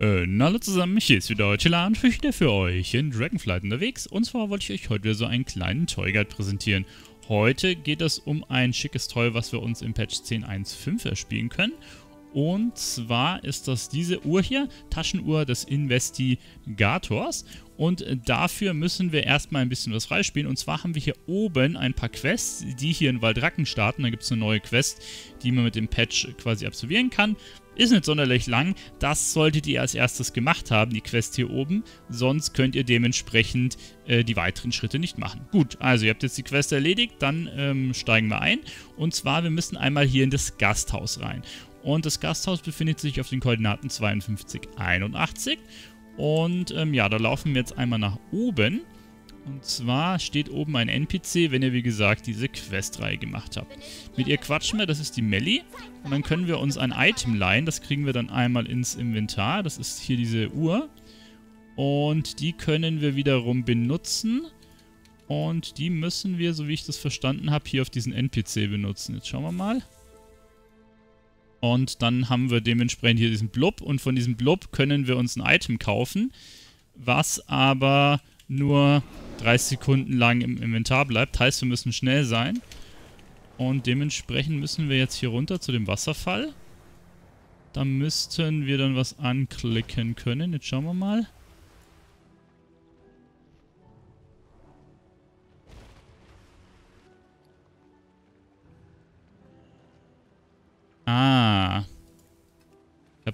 Äh, hallo zusammen, hier ist wieder Chilla und wieder für euch in Dragonflight unterwegs. Und zwar wollte ich euch heute wieder so einen kleinen Toy Guide präsentieren. Heute geht es um ein schickes Toy, was wir uns im Patch 10.1.5 erspielen können. Und zwar ist das diese Uhr hier, Taschenuhr des Investigators. Und dafür müssen wir erstmal ein bisschen was freispielen. Und zwar haben wir hier oben ein paar Quests, die hier in Waldracken starten. Da gibt es eine neue Quest, die man mit dem Patch quasi absolvieren kann. Ist nicht sonderlich lang. Das solltet ihr als erstes gemacht haben, die Quest hier oben. Sonst könnt ihr dementsprechend äh, die weiteren Schritte nicht machen. Gut, also ihr habt jetzt die Quest erledigt. Dann ähm, steigen wir ein. Und zwar, wir müssen einmal hier in das Gasthaus rein. Und das Gasthaus befindet sich auf den Koordinaten 52, 81. Und ähm, ja, da laufen wir jetzt einmal nach oben. Und zwar steht oben ein NPC, wenn ihr wie gesagt diese Questreihe gemacht habt. Mit ihr quatschen wir, das ist die Melly. Und dann können wir uns ein Item leihen, das kriegen wir dann einmal ins Inventar. Das ist hier diese Uhr. Und die können wir wiederum benutzen. Und die müssen wir, so wie ich das verstanden habe, hier auf diesen NPC benutzen. Jetzt schauen wir mal. Und dann haben wir dementsprechend hier diesen Blub und von diesem Blub können wir uns ein Item kaufen, was aber nur 30 Sekunden lang im Inventar bleibt. Heißt, wir müssen schnell sein. Und dementsprechend müssen wir jetzt hier runter zu dem Wasserfall. Da müssten wir dann was anklicken können. Jetzt schauen wir mal.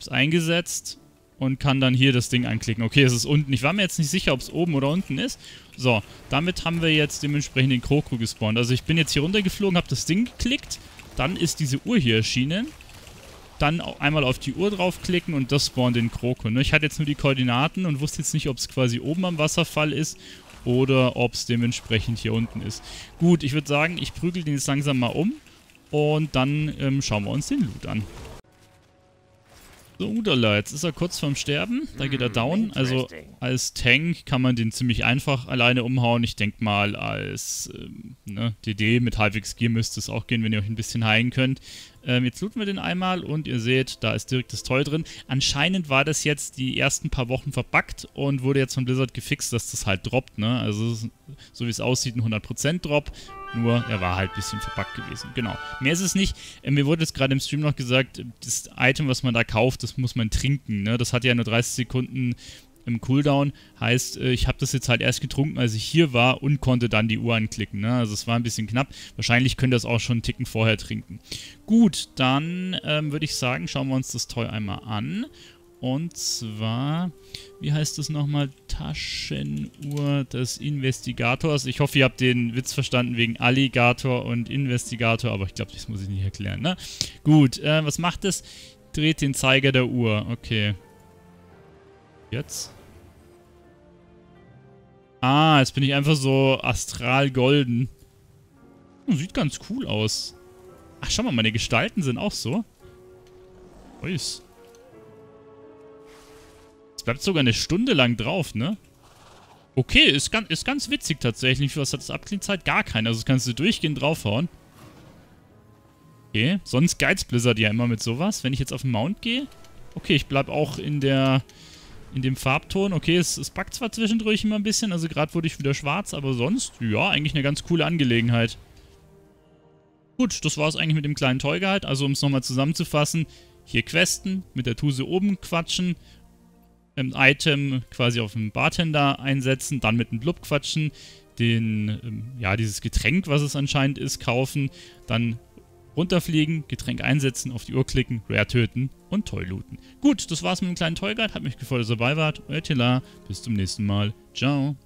Es eingesetzt und kann dann hier das Ding anklicken. Okay, es ist unten. Ich war mir jetzt nicht sicher, ob es oben oder unten ist. So, damit haben wir jetzt dementsprechend den Kroko gespawnt. Also ich bin jetzt hier runtergeflogen, habe das Ding geklickt. Dann ist diese Uhr hier erschienen. Dann einmal auf die Uhr draufklicken und das spawnt den Kroko. Ne? Ich hatte jetzt nur die Koordinaten und wusste jetzt nicht, ob es quasi oben am Wasserfall ist oder ob es dementsprechend hier unten ist. Gut, ich würde sagen, ich prügel den jetzt langsam mal um. Und dann ähm, schauen wir uns den Loot an. So, Udala, jetzt ist er kurz vorm Sterben. Da geht er hm, down. Also als Tank kann man den ziemlich einfach alleine umhauen. Ich denke mal, als ähm, ne, DD mit halbwegs Gear müsste es auch gehen, wenn ihr euch ein bisschen heilen könnt. Ähm, jetzt looten wir den einmal und ihr seht, da ist direkt das Toy drin. Anscheinend war das jetzt die ersten paar Wochen verbuggt und wurde jetzt von Blizzard gefixt, dass das halt droppt. Ne? Also so wie es aussieht, ein 100% Drop. Nur, er war halt ein bisschen verbuggt gewesen. Genau. Mehr ist es nicht. Äh, mir wurde jetzt gerade im Stream noch gesagt, das Item, was man da kauft, das muss man trinken. Ne? Das hat ja nur 30 Sekunden im Cooldown. Heißt, äh, ich habe das jetzt halt erst getrunken, als ich hier war und konnte dann die Uhr anklicken. Ne? Also es war ein bisschen knapp. Wahrscheinlich könnt ihr das auch schon einen Ticken vorher trinken. Gut, dann ähm, würde ich sagen, schauen wir uns das Toy einmal an. Und zwar, wie heißt das nochmal? Taschenuhr des Investigators. Ich hoffe, ihr habt den Witz verstanden wegen Alligator und Investigator, aber ich glaube, das muss ich nicht erklären, ne? Gut, äh, was macht es? Dreht den Zeiger der Uhr. Okay. Jetzt? Ah, jetzt bin ich einfach so astral golden. Oh, sieht ganz cool aus. Ach, schau mal, meine Gestalten sind auch so. Uis. Es bleibt sogar eine Stunde lang drauf, ne? Okay, ist ganz, ist ganz witzig tatsächlich. Für was hat das Abklingzeit? Gar keine. Also das kannst du durchgehend draufhauen. Okay, sonst geizt Blizzard ja immer mit sowas. Wenn ich jetzt auf den Mount gehe. Okay, ich bleib auch in der in dem Farbton. Okay, es, es packt zwar zwischendurch immer ein bisschen, also gerade wurde ich wieder schwarz, aber sonst, ja, eigentlich eine ganz coole Angelegenheit. Gut, das war es eigentlich mit dem kleinen Toy Guide. Also um es nochmal zusammenzufassen, hier Questen, mit der Tuse oben quatschen, ein Item quasi auf den Bartender einsetzen, dann mit dem Blub quatschen, den, ähm, ja, dieses Getränk, was es anscheinend ist, kaufen, dann runterfliegen, Getränk einsetzen, auf die Uhr klicken, Rare töten und Toy looten. Gut, das war's mit dem kleinen Toy Guide. Hat mich gefreut, dass ihr dabei wart. Euer Tila. Bis zum nächsten Mal. Ciao.